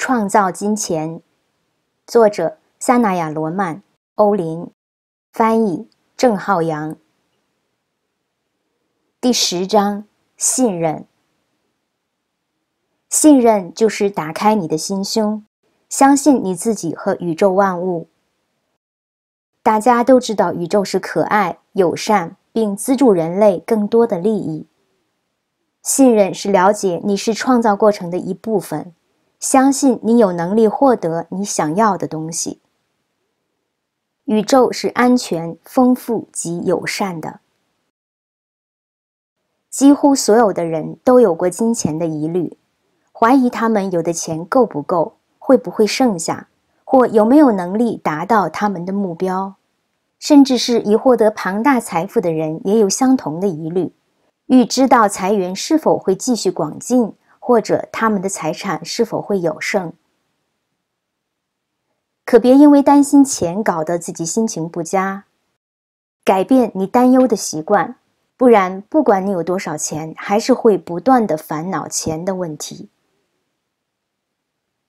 创造金钱，作者：萨那亚·罗曼、欧林，翻译：郑浩洋。第十章：信任。信任就是打开你的心胸，相信你自己和宇宙万物。大家都知道，宇宙是可爱、友善，并资助人类更多的利益。信任是了解你是创造过程的一部分。相信你有能力获得你想要的东西。宇宙是安全、丰富及友善的。几乎所有的人都有过金钱的疑虑，怀疑他们有的钱够不够，会不会剩下，或有没有能力达到他们的目标。甚至是已获得庞大财富的人也有相同的疑虑，欲知道财源是否会继续广进。或者他们的财产是否会有剩？可别因为担心钱搞得自己心情不佳。改变你担忧的习惯，不然不管你有多少钱，还是会不断的烦恼钱的问题。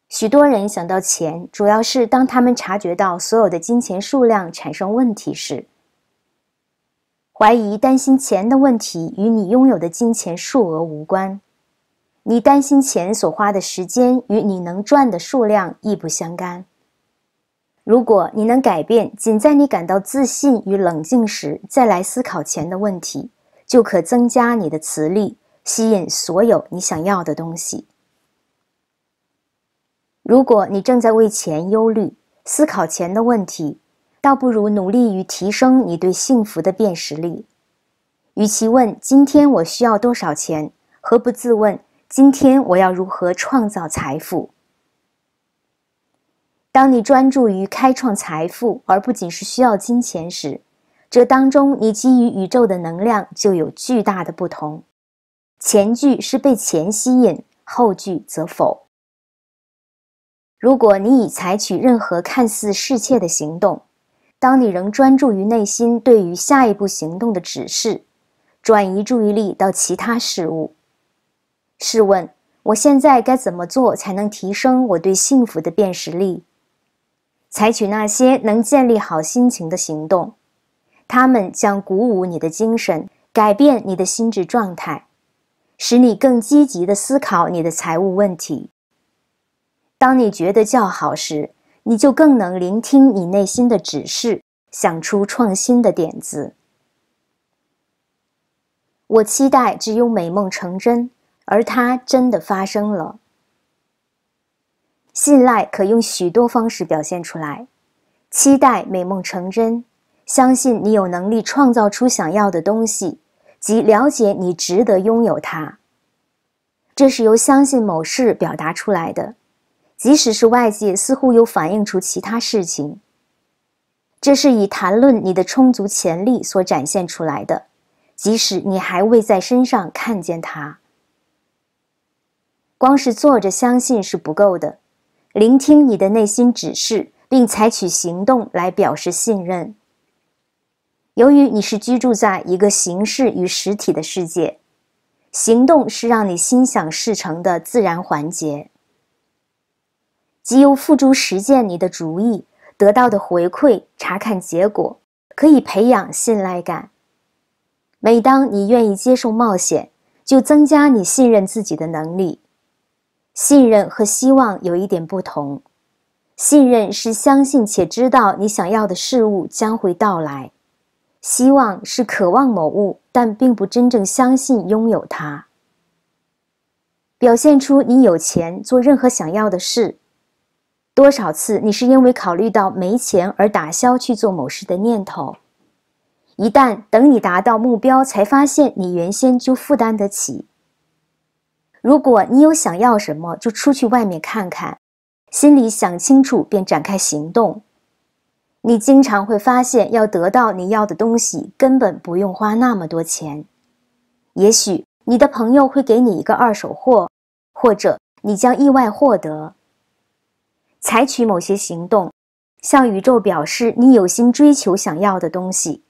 许多人想到钱，主要是当他们察觉到所有的金钱数量产生问题时，怀疑、担心钱的问题与你拥有的金钱数额无关。你担心钱所花的时间与你能赚的数量亦不相干。如果你能改变，仅在你感到自信与冷静时再来思考钱的问题，就可增加你的磁力，吸引所有你想要的东西。如果你正在为钱忧虑，思考钱的问题，倒不如努力于提升你对幸福的辨识力。与其问今天我需要多少钱，何不自问？今天我要如何创造财富？当你专注于开创财富，而不仅是需要金钱时，这当中你给予宇宙的能量就有巨大的不同。前句是被钱吸引，后句则否。如果你已采取任何看似适切的行动，当你仍专注于内心对于下一步行动的指示，转移注意力到其他事物。试问，我现在该怎么做才能提升我对幸福的辨识力？采取那些能建立好心情的行动，他们将鼓舞你的精神，改变你的心智状态，使你更积极地思考你的财务问题。当你觉得较好时，你就更能聆听你内心的指示，想出创新的点子。我期待只有美梦成真。而它真的发生了。信赖可用许多方式表现出来：期待美梦成真，相信你有能力创造出想要的东西，及了解你值得拥有它。这是由相信某事表达出来的，即使是外界似乎有反映出其他事情。这是以谈论你的充足潜力所展现出来的，即使你还未在身上看见它。光是坐着相信是不够的，聆听你的内心指示，并采取行动来表示信任。由于你是居住在一个形式与实体的世界，行动是让你心想事成的自然环节。即由付诸实践你的主意得到的回馈，查看结果，可以培养信赖感。每当你愿意接受冒险，就增加你信任自己的能力。信任和希望有一点不同。信任是相信且知道你想要的事物将会到来；希望是渴望某物，但并不真正相信拥有它。表现出你有钱做任何想要的事。多少次你是因为考虑到没钱而打消去做某事的念头？一旦等你达到目标，才发现你原先就负担得起。如果你有想要什么，就出去外面看看，心里想清楚便展开行动。你经常会发现，要得到你要的东西，根本不用花那么多钱。也许你的朋友会给你一个二手货，或者你将意外获得。采取某些行动，向宇宙表示你有心追求想要的东西。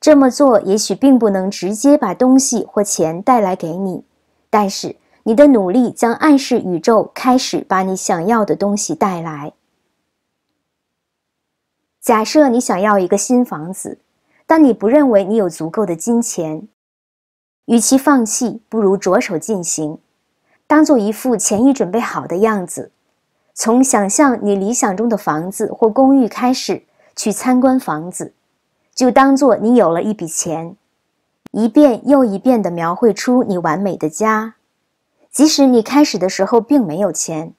这么做也许并不能直接把东西或钱带来给你，但是。你的努力将暗示宇宙开始把你想要的东西带来。假设你想要一个新房子，但你不认为你有足够的金钱，与其放弃，不如着手进行，当做一副前已准备好的样子，从想象你理想中的房子或公寓开始，去参观房子，就当做你有了一笔钱，一遍又一遍地描绘出你完美的家，即使你开始的时候并没有钱。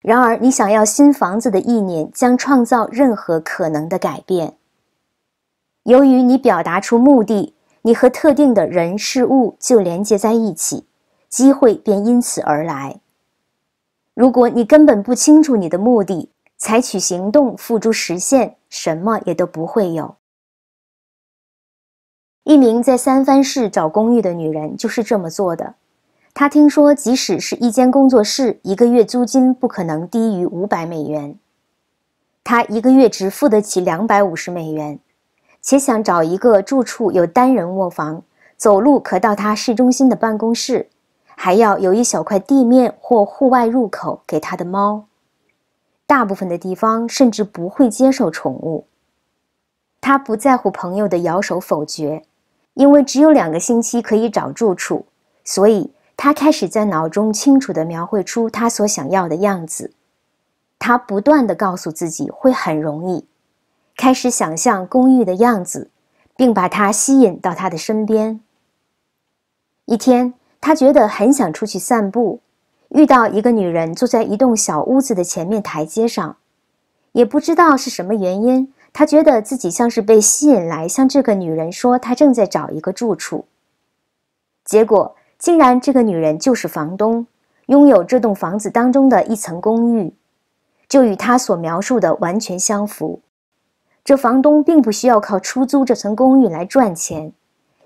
然而，你想要新房子的意念将创造任何可能的改变。由于你表达出目的，你和特定的人事物就连接在一起，机会便因此而来。如果你根本不清楚你的目的，采取行动付诸实现，什么也都不会有。一名在三藩市找公寓的女人就是这么做的。他听说，即使是一间工作室，一个月租金不可能低于五百美元。他一个月只付得起两百五十美元，且想找一个住处有单人卧房，走路可到他市中心的办公室，还要有一小块地面或户外入口给他的猫。大部分的地方甚至不会接受宠物。他不在乎朋友的摇手否决，因为只有两个星期可以找住处，所以。他开始在脑中清楚地描绘出他所想要的样子，他不断地告诉自己会很容易，开始想象公寓的样子，并把它吸引到他的身边。一天，他觉得很想出去散步，遇到一个女人坐在一栋小屋子的前面台阶上，也不知道是什么原因，他觉得自己像是被吸引来向这个女人说他正在找一个住处，结果。竟然，这个女人就是房东，拥有这栋房子当中的一层公寓，就与他所描述的完全相符。这房东并不需要靠出租这层公寓来赚钱，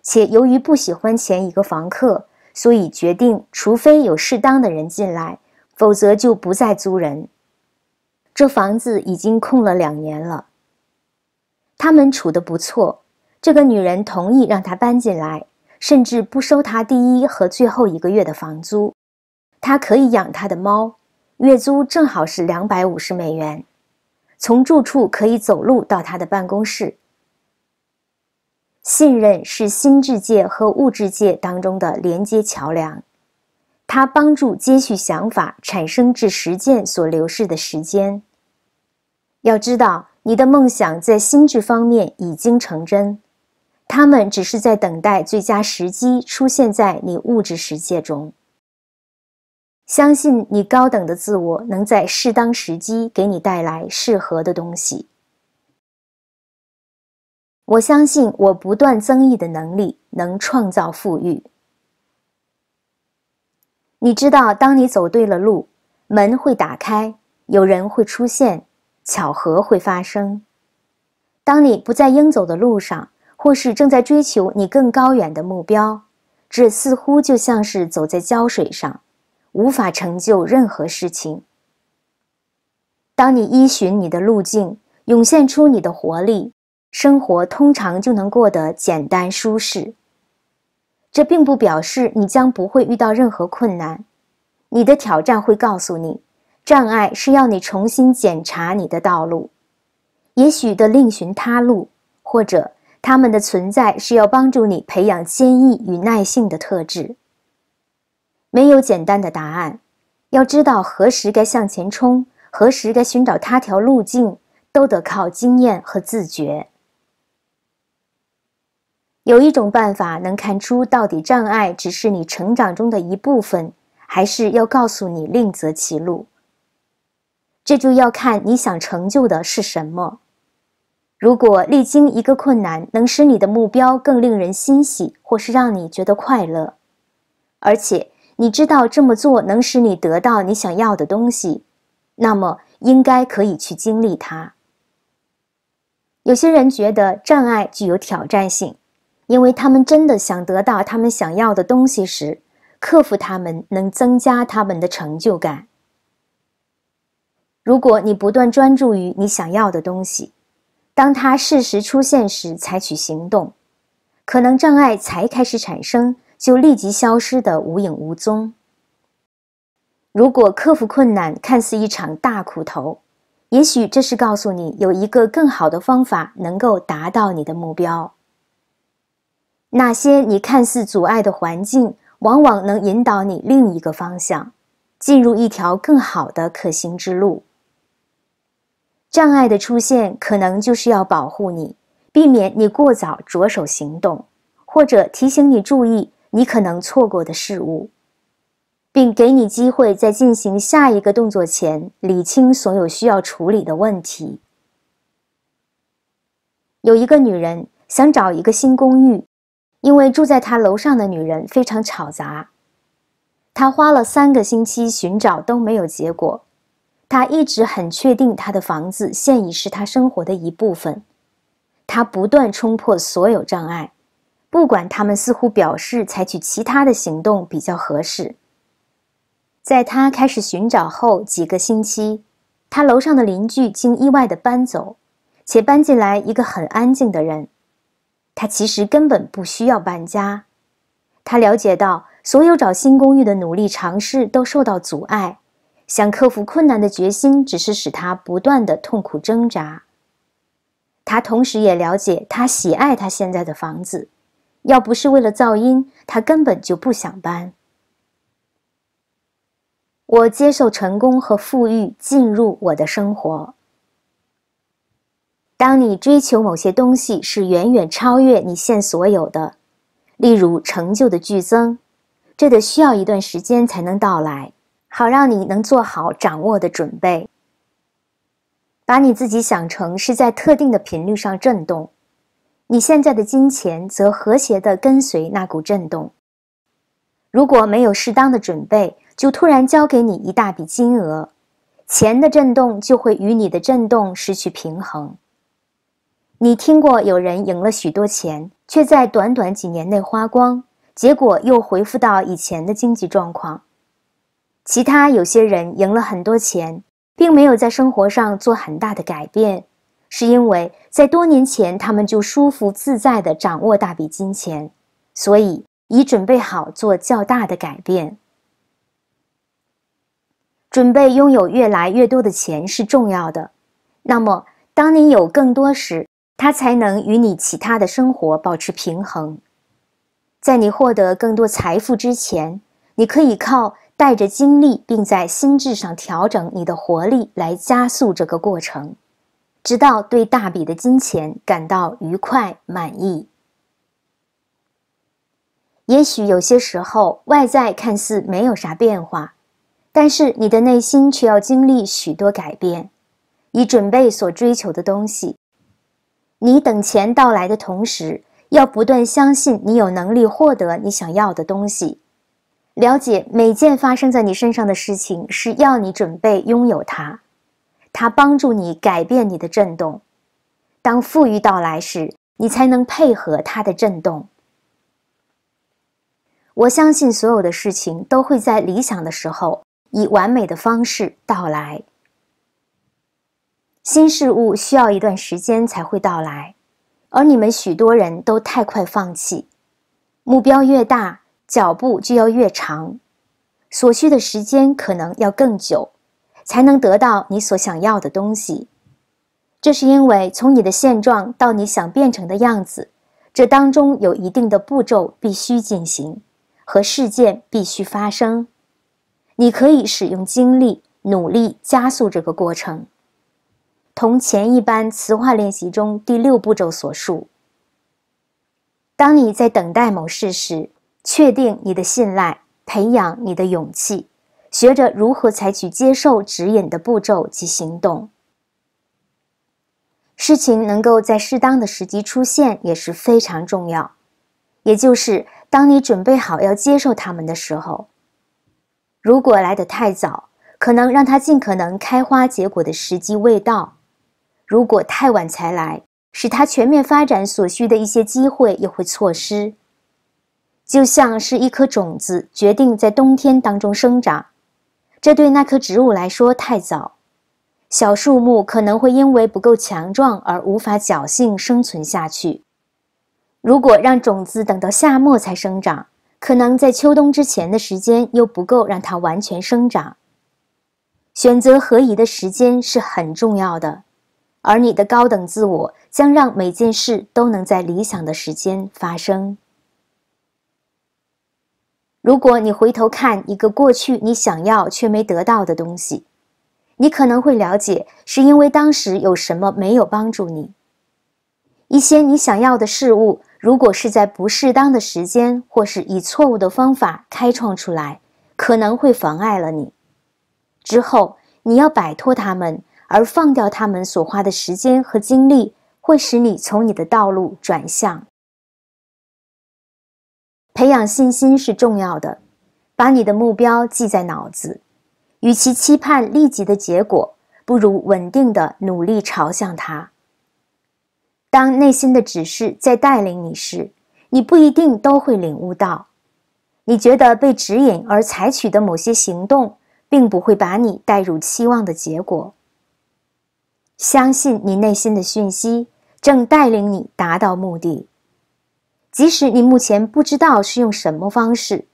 且由于不喜欢前一个房客，所以决定，除非有适当的人进来，否则就不再租人。这房子已经空了两年了。他们处得不错，这个女人同意让他搬进来。甚至不收他第一和最后一个月的房租，他可以养他的猫，月租正好是两百五十美元。从住处可以走路到他的办公室。信任是心智界和物质界当中的连接桥梁，它帮助接续想法产生至实践所流逝的时间。要知道，你的梦想在心智方面已经成真。他们只是在等待最佳时机出现在你物质世界中。相信你高等的自我能在适当时机给你带来适合的东西。我相信我不断增益的能力能创造富裕。你知道，当你走对了路，门会打开，有人会出现，巧合会发生。当你不在应走的路上。或是正在追求你更高远的目标，这似乎就像是走在胶水上，无法成就任何事情。当你依循你的路径，涌现出你的活力，生活通常就能过得简单舒适。这并不表示你将不会遇到任何困难，你的挑战会告诉你，障碍是要你重新检查你的道路，也许得另寻他路，或者。他们的存在是要帮助你培养坚毅与耐性的特质。没有简单的答案，要知道何时该向前冲，何时该寻找他条路径，都得靠经验和自觉。有一种办法能看出到底障碍只是你成长中的一部分，还是要告诉你另择其路。这就要看你想成就的是什么。如果历经一个困难能使你的目标更令人欣喜，或是让你觉得快乐，而且你知道这么做能使你得到你想要的东西，那么应该可以去经历它。有些人觉得障碍具有挑战性，因为他们真的想得到他们想要的东西时，克服他们能增加他们的成就感。如果你不断专注于你想要的东西，当它适时出现时，采取行动，可能障碍才开始产生，就立即消失得无影无踪。如果克服困难看似一场大苦头，也许这是告诉你有一个更好的方法能够达到你的目标。那些你看似阻碍的环境，往往能引导你另一个方向，进入一条更好的可行之路。障碍的出现，可能就是要保护你，避免你过早着手行动，或者提醒你注意你可能错过的事物。并给你机会，在进行下一个动作前，理清所有需要处理的问题。有一个女人想找一个新公寓，因为住在她楼上的女人非常吵杂。她花了三个星期寻找都没有结果。他一直很确定他的房子现已是他生活的一部分。他不断冲破所有障碍，不管他们似乎表示采取其他的行动比较合适。在他开始寻找后几个星期，他楼上的邻居竟意外地搬走，且搬进来一个很安静的人。他其实根本不需要搬家。他了解到，所有找新公寓的努力尝试都受到阻碍，想克服困难的决心只是使他不断的痛苦挣扎。他同时也了解，他喜爱他现在的房子，要不是为了噪音，他根本就不想搬。我接受成功和富裕进入我的生活。当你追求某些东西是远远超越你现所有的，例如成就的剧增，这得需要一段时间才能到来，好让你能做好掌握的准备。把你自己想成是在特定的频率上振动，你现在的金钱则和谐地跟随那股震动。如果没有适当的准备，就突然交给你一大笔金额，钱的震动就会与你的震动失去平衡。你听过有人赢了许多钱，却在短短几年内花光，结果又恢复到以前的经济状况。其他有些人赢了很多钱，并没有在生活上做很大的改变，是因为在多年前他们就舒服自在地掌握大笔金钱，所以已准备好做较大的改变。准备拥有越来越多的钱是重要的。那么，当你有更多时，它才能与你其他的生活保持平衡。在你获得更多财富之前，你可以靠带着精力，并在心智上调整你的活力来加速这个过程，直到对大笔的金钱感到愉快满意。也许有些时候，外在看似没有啥变化。但是你的内心却要经历许多改变，以准备所追求的东西。你等钱到来的同时，要不断相信你有能力获得你想要的东西。了解每件发生在你身上的事情是要你准备拥有它，它帮助你改变你的震动。当富裕到来时，你才能配合它的震动。我相信所有的事情都会在理想的时候。以完美的方式到来。新事物需要一段时间才会到来，而你们许多人都太快放弃。目标越大，脚步就要越长，所需的时间可能要更久，才能得到你所想要的东西。这是因为从你的现状到你想变成的样子，这当中有一定的步骤必须进行，和事件必须发生。你可以使用精力、努力加速这个过程，同前一班词化练习中第六步骤所述。当你在等待某事时，确定你的信赖，培养你的勇气，学着如何采取接受指引的步骤及行动。事情能够在适当的时机出现也是非常重要，也就是当你准备好要接受他们的时候。如果来得太早，可能让它尽可能开花结果的时机未到；如果太晚才来，使它全面发展所需的一些机会又会错失。就像是一颗种子决定在冬天当中生长，这对那棵植物来说太早。小树木可能会因为不够强壮而无法侥幸生存下去。如果让种子等到夏末才生长，可能在秋冬之前的时间又不够让它完全生长，选择合宜的时间是很重要的，而你的高等自我将让每件事都能在理想的时间发生。如果你回头看一个过去你想要却没得到的东西，你可能会了解，是因为当时有什么没有帮助你。一些你想要的事物，如果是在不适当的时间或是以错误的方法开创出来，可能会妨碍了你。之后，你要摆脱他们，而放掉他们所花的时间和精力，会使你从你的道路转向。培养信心是重要的，把你的目标记在脑子，与其期盼立即的结果，不如稳定的努力朝向它。当内心的指示在带领你时，你不一定都会领悟到，你觉得被指引而采取的某些行动。并不会把你带入期望的结果。相信你内心的讯息正带领你达到目的，即使你目前不知道是用什么方式。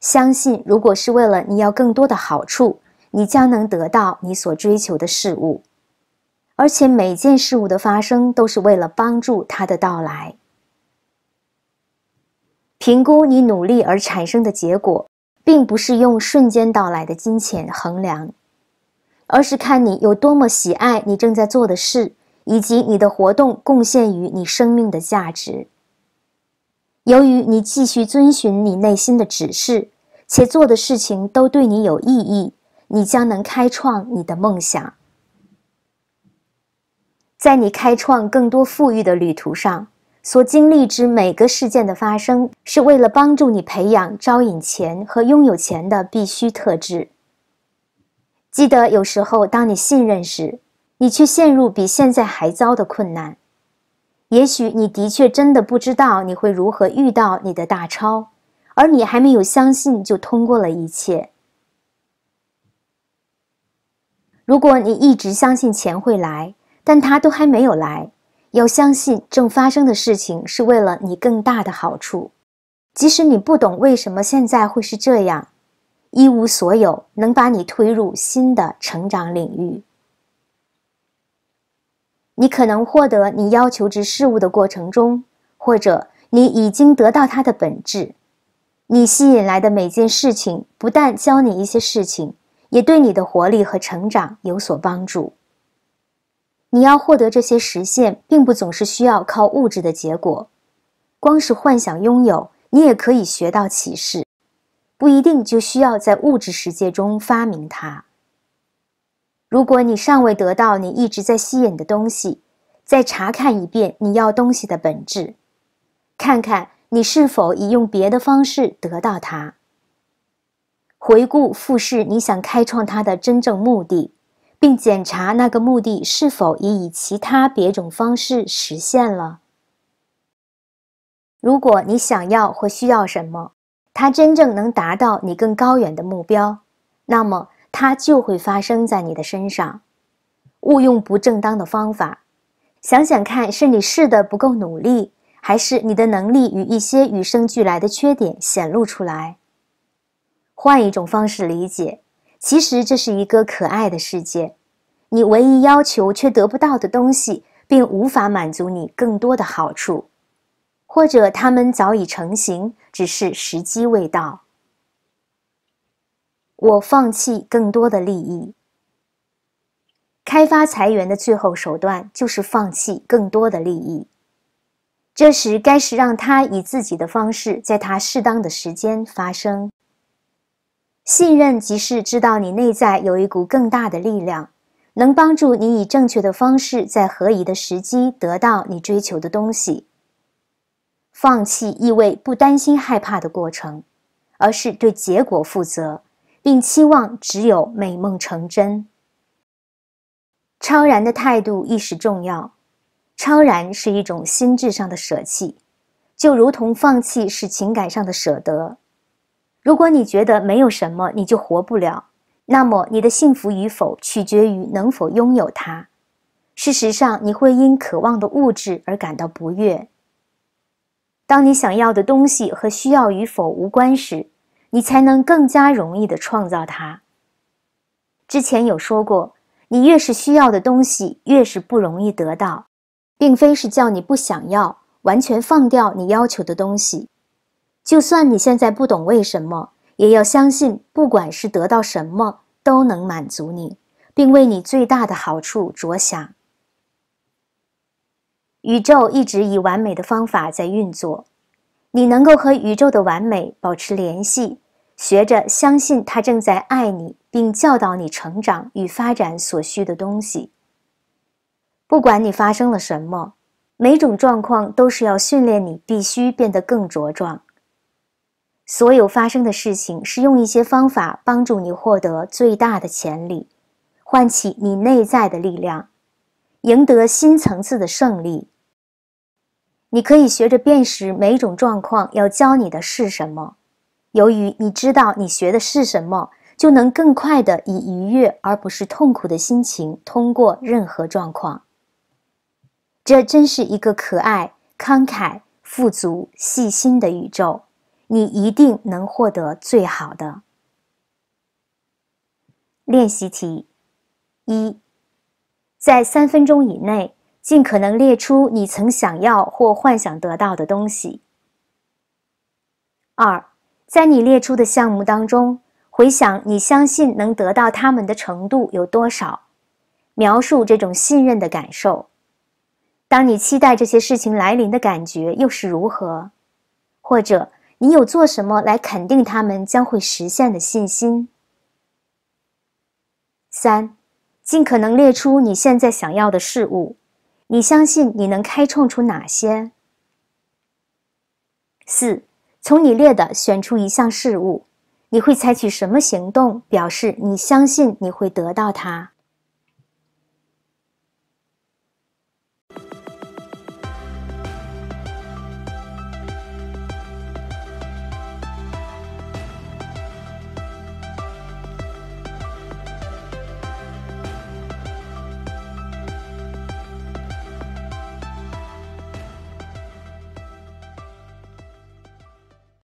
相信，如果是为了你要更多的好处，你将能得到你所追求的事物，而且每件事物的发生都是为了帮助它的到来。评估你努力而产生的结果。并不是用瞬间到来的金钱衡量，而是看你有多么喜爱你正在做的事，以及你的活动贡献于你生命的价值。由于你继续遵循你内心的指示，且做的事情都对你有意义，你将能开创你的梦想。在你开创更多富裕的旅途上。所经历之每个事件的发生，是为了帮助你培养招引钱和拥有钱的必须特质。记得有时候，当你信任时，你却陷入比现在还糟的困难。也许你的确真的不知道你会如何遇到你的大钞，而你还没有相信就通过了一切。如果你一直相信钱会来，但它都还没有来。要相信正发生的事情是为了你更大的好处，即使你不懂为什么现在会是这样，一无所有能把你推入新的成长领域。你可能获得你要求之事物的过程中，或者你已经得到它的本质。你吸引来的每件事情，不但教你一些事情，也对你的活力和成长有所帮助。你要获得这些实现，并不总是需要靠物质的结果，光是幻想拥有，你也可以学到启示，不一定就需要在物质世界中发明它。如果你尚未得到你一直在吸引的东西，再查看一遍你要东西的本质，看看你是否已用别的方式得到它。回顾复试你想开创它的真正目的。并检查那个目的是否已以其他别种方式实现了。如果你想要或需要什么，它真正能达到你更高远的目标，那么它就会发生在你的身上。勿用不正当的方法。想想看，是你试的不够努力，还是你的能力与一些与生俱来的缺点显露出来？换一种方式理解。其实这是一个可爱的世界，你唯一要求却得不到的东西，并无法满足你更多的好处，或者它们早已成型，只是时机未到。我放弃更多的利益。开发财源的最后手段就是放弃更多的利益，这时该是让它以自己的方式，在它适当的时间发生。信任即是知道你内在有一股更大的力量，能帮助你以正确的方式，在合宜的时机得到你追求的东西。放弃意味不担心害怕的过程，而是对结果负责，并期望只有美梦成真。超然的态度亦是重要。超然是一种心智上的舍弃，就如同放弃是情感上的舍得。如果你觉得没有什么你就活不了，那么你的幸福与否取决于能否拥有它。事实上，你会因渴望的物质而感到不悦。当你想要的东西和需要与否无关时，你才能更加容易地创造它。之前有说过，你越是需要的东西，越是不容易得到，并非是叫你不想要，完全放掉你要求的东西。就算你现在不懂为什么，也要相信，不管是得到什么，都能满足你，并为你最大的好处着想。宇宙一直以完美的方法在运作，你能够和宇宙的完美保持联系，学着相信它正在爱你，并教导你成长与发展所需的东西。不管你发生了什么，每种状况都是要训练你必须变得更茁壮。所有发生的事情是用一些方法帮助你获得最大的潜力，唤起你内在的力量，赢得新层次的胜利。你可以学着辨识每种状况要教你的是什么。由于你知道你学的是什么，就能更快的以愉悦而不是痛苦的心情通过任何状况。这真是一个可爱、慷慨、富足、细心的宇宙。你一定能获得最好的。练习题一，在三分钟以内。尽可能列出你曾想要或幻想得到的东西。二，在你列出的项目当中，回想你相信能得到他们的程度有多少，描述这种信任的感受。当你期待这些事情来临的感觉又是如何？或者你有做什么来肯定他们将会实现的信心？三，尽可能列出你现在想要的事物。你相信你能开创出哪些？四，从你列的选出一项事物，你会采取什么行动表示你相信你会得到它？